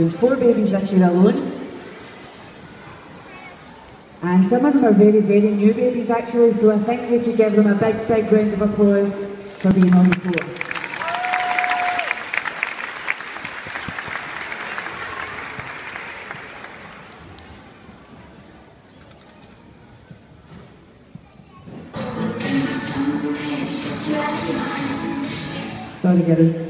been four babies this year alone. And some of them are very, very new babies actually, so I think we could give them a big, big round of applause for being on the floor. Sorry, girls.